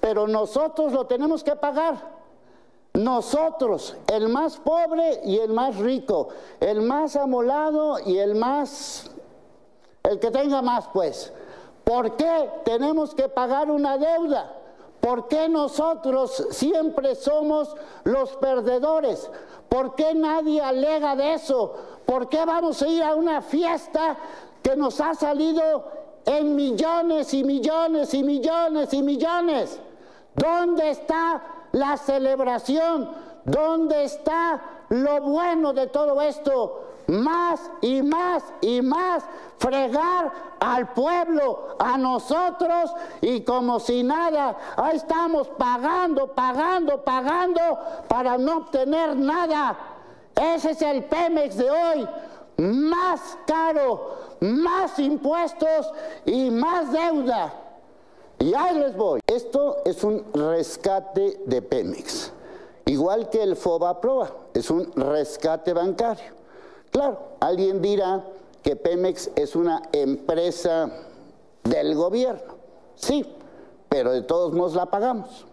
pero nosotros lo tenemos que pagar. Nosotros, el más pobre y el más rico, el más amolado y el más, el que tenga más, pues. ¿Por qué tenemos que pagar una deuda? ¿Por qué nosotros siempre somos los perdedores? ¿Por qué nadie alega de eso? ¿Por qué vamos a ir a una fiesta que nos ha salido en millones y millones y millones y millones? ¿Dónde está la celebración? ¿Dónde está lo bueno de todo esto? Más y más y más fregar al pueblo, a nosotros y como si nada, ahí estamos pagando, pagando, pagando para no obtener nada. Ese es el Pemex de hoy, más caro, más impuestos y más deuda. Y ahí les voy. Esto es un rescate de Pemex, igual que el FOBA-PROA, es un rescate bancario. Claro, alguien dirá que Pemex es una empresa del gobierno, sí, pero de todos modos la pagamos.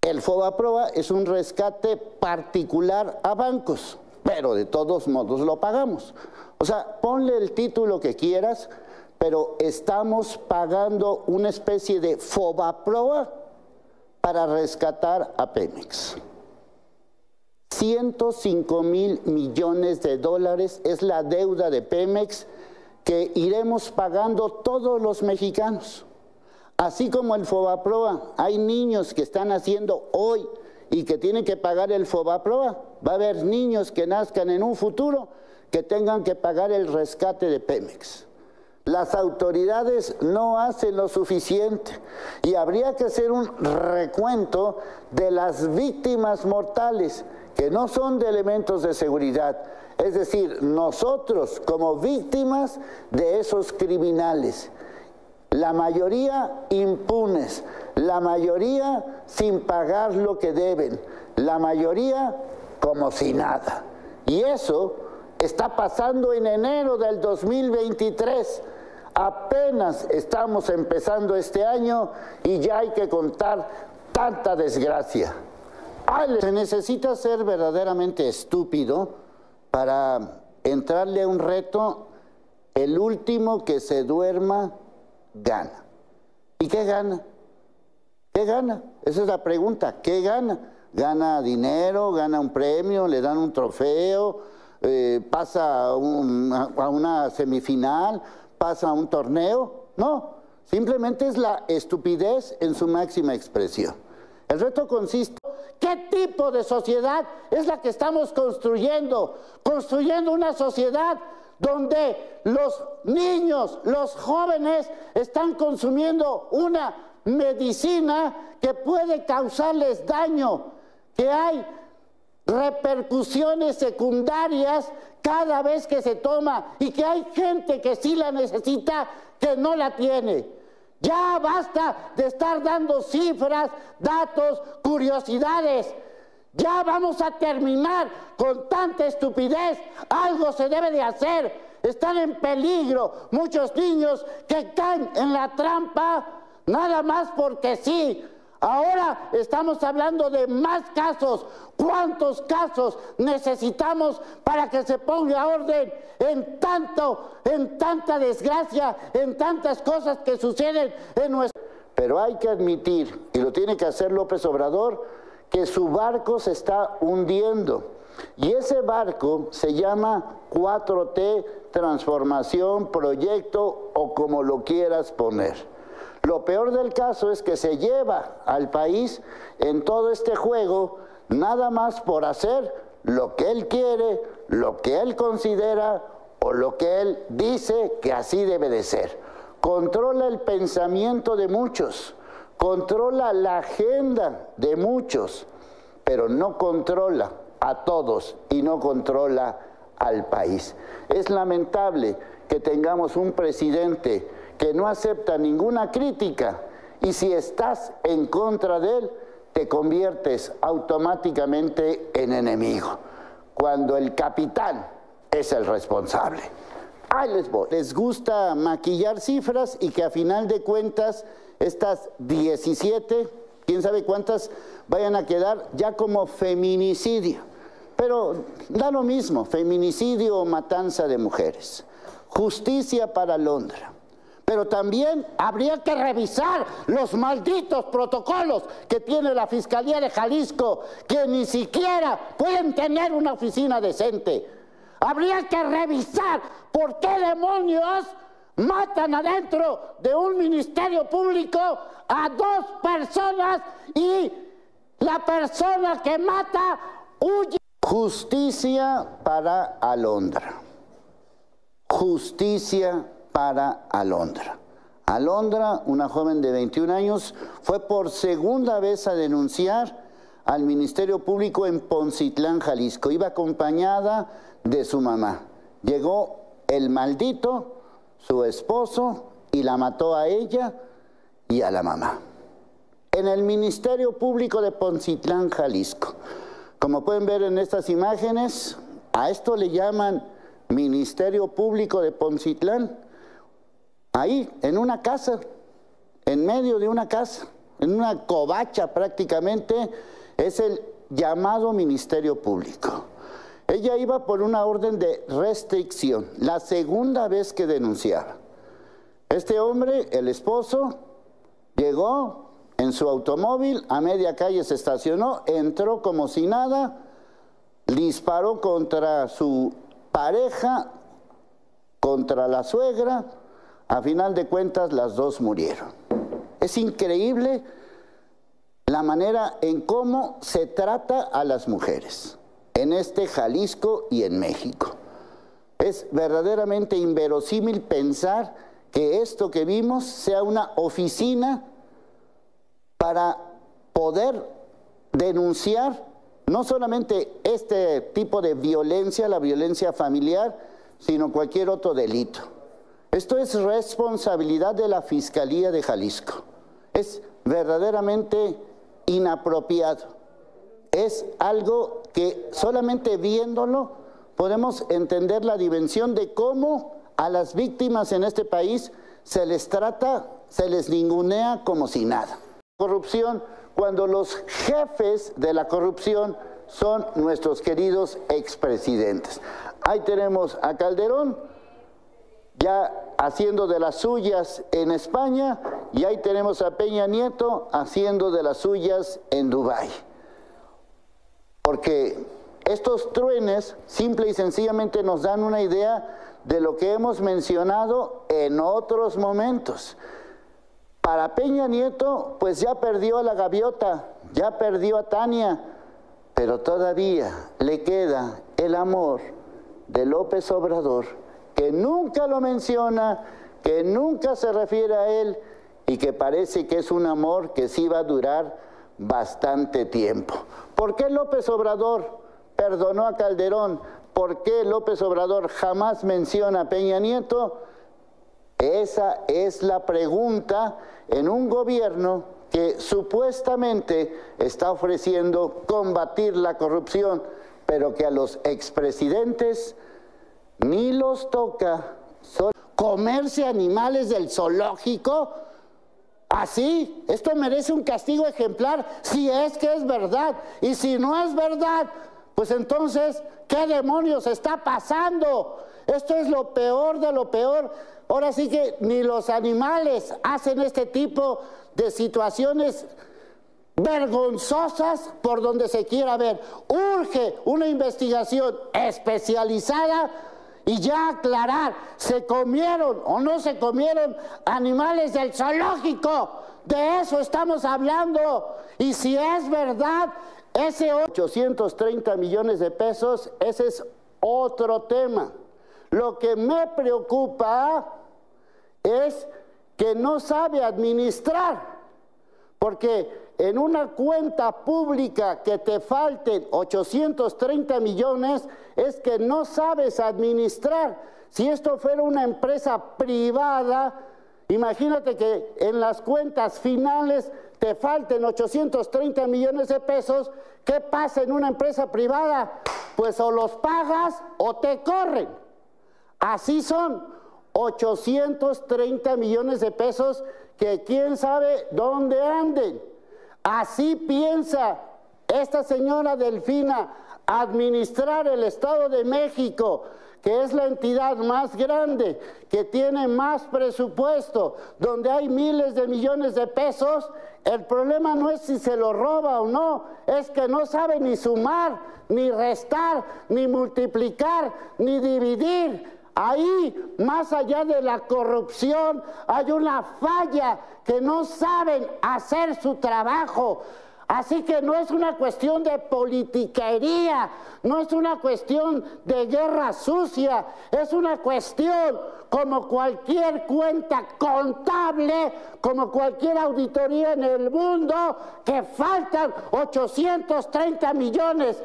El FOBA-PROA es un rescate particular a bancos, pero de todos modos lo pagamos. O sea, ponle el título que quieras, pero estamos pagando una especie de FOBAPROA para rescatar a Pemex. 105 mil millones de dólares es la deuda de Pemex que iremos pagando todos los mexicanos. Así como el FOBAPROA, hay niños que están haciendo hoy y que tienen que pagar el FOBAPROA. Va a haber niños que nazcan en un futuro que tengan que pagar el rescate de Pemex. Las autoridades no hacen lo suficiente y habría que hacer un recuento de las víctimas mortales que no son de elementos de seguridad, es decir, nosotros como víctimas de esos criminales. La mayoría impunes, la mayoría sin pagar lo que deben, la mayoría como si nada. Y eso está pasando en enero del 2023 Apenas estamos empezando este año y ya hay que contar tanta desgracia. se necesita ser verdaderamente estúpido para entrarle a un reto, el último que se duerma gana. ¿Y qué gana? ¿Qué gana? Esa es la pregunta. ¿Qué gana? ¿Gana dinero? ¿Gana un premio? ¿Le dan un trofeo? Eh, ¿Pasa a una semifinal? pasa a un torneo, no, simplemente es la estupidez en su máxima expresión. El reto consiste, ¿qué tipo de sociedad es la que estamos construyendo? Construyendo una sociedad donde los niños, los jóvenes están consumiendo una medicina que puede causarles daño, que hay repercusiones secundarias cada vez que se toma y que hay gente que sí la necesita que no la tiene. Ya basta de estar dando cifras, datos, curiosidades. Ya vamos a terminar con tanta estupidez. Algo se debe de hacer. Están en peligro muchos niños que caen en la trampa nada más porque sí Ahora estamos hablando de más casos. ¿Cuántos casos necesitamos para que se ponga orden en tanto, en tanta desgracia, en tantas cosas que suceden en nuestro... Pero hay que admitir, y lo tiene que hacer López Obrador, que su barco se está hundiendo. Y ese barco se llama 4T, transformación, proyecto o como lo quieras poner. Lo peor del caso es que se lleva al país en todo este juego nada más por hacer lo que él quiere, lo que él considera o lo que él dice que así debe de ser. Controla el pensamiento de muchos, controla la agenda de muchos, pero no controla a todos y no controla al país. Es lamentable que tengamos un presidente que no acepta ninguna crítica y si estás en contra de él, te conviertes automáticamente en enemigo, cuando el capitán es el responsable. Ahí les. Les gusta maquillar cifras y que a final de cuentas estas 17, quién sabe cuántas vayan a quedar ya como feminicidio. Pero da lo mismo, feminicidio o matanza de mujeres. Justicia para Londra. Pero también habría que revisar los malditos protocolos que tiene la Fiscalía de Jalisco, que ni siquiera pueden tener una oficina decente. Habría que revisar por qué demonios matan adentro de un ministerio público a dos personas y la persona que mata huye. Justicia para Alondra. Justicia para Alondra. Alondra, una joven de 21 años, fue por segunda vez a denunciar al Ministerio Público en Poncitlán, Jalisco. Iba acompañada de su mamá. Llegó el maldito, su esposo, y la mató a ella y a la mamá. En el Ministerio Público de Poncitlán, Jalisco. Como pueden ver en estas imágenes, a esto le llaman Ministerio Público de Poncitlán. Ahí, en una casa, en medio de una casa, en una covacha prácticamente, es el llamado Ministerio Público. Ella iba por una orden de restricción, la segunda vez que denunciaba. Este hombre, el esposo, llegó, en su automóvil, a media calle se estacionó, entró como si nada, disparó contra su pareja, contra la suegra, a final de cuentas las dos murieron. Es increíble la manera en cómo se trata a las mujeres en este Jalisco y en México. Es verdaderamente inverosímil pensar que esto que vimos sea una oficina para poder denunciar no solamente este tipo de violencia, la violencia familiar, sino cualquier otro delito. Esto es responsabilidad de la Fiscalía de Jalisco. Es verdaderamente inapropiado. Es algo que solamente viéndolo podemos entender la dimensión de cómo a las víctimas en este país se les trata, se les ningunea como si nada corrupción cuando los jefes de la corrupción son nuestros queridos expresidentes. Ahí tenemos a Calderón ya haciendo de las suyas en España y ahí tenemos a Peña Nieto haciendo de las suyas en Dubái. Porque estos truenes simple y sencillamente nos dan una idea de lo que hemos mencionado en otros momentos. Para Peña Nieto, pues ya perdió a la gaviota, ya perdió a Tania, pero todavía le queda el amor de López Obrador, que nunca lo menciona, que nunca se refiere a él y que parece que es un amor que sí va a durar bastante tiempo. ¿Por qué López Obrador perdonó a Calderón? ¿Por qué López Obrador jamás menciona a Peña Nieto? Esa es la pregunta en un gobierno que supuestamente está ofreciendo combatir la corrupción, pero que a los expresidentes ni los toca comerse animales del zoológico. Así, esto merece un castigo ejemplar si es que es verdad. Y si no es verdad, pues entonces, ¿qué demonios está pasando? Esto es lo peor de lo peor. Ahora sí que ni los animales hacen este tipo de situaciones vergonzosas por donde se quiera ver. Urge una investigación especializada y ya aclarar, ¿se comieron o no se comieron animales del zoológico? De eso estamos hablando. Y si es verdad, ese 830 millones de pesos, ese es otro tema. Lo que me preocupa es que no sabe administrar, porque en una cuenta pública que te falten 830 millones es que no sabes administrar. Si esto fuera una empresa privada, imagínate que en las cuentas finales te falten 830 millones de pesos, ¿qué pasa en una empresa privada? Pues o los pagas o te corren. Así son 830 millones de pesos que quién sabe dónde anden. Así piensa esta señora Delfina administrar el Estado de México, que es la entidad más grande, que tiene más presupuesto, donde hay miles de millones de pesos, el problema no es si se lo roba o no, es que no sabe ni sumar, ni restar, ni multiplicar, ni dividir. Ahí, más allá de la corrupción, hay una falla que no saben hacer su trabajo. Así que no es una cuestión de politiquería, no es una cuestión de guerra sucia, es una cuestión como cualquier cuenta contable, como cualquier auditoría en el mundo, que faltan 830 millones.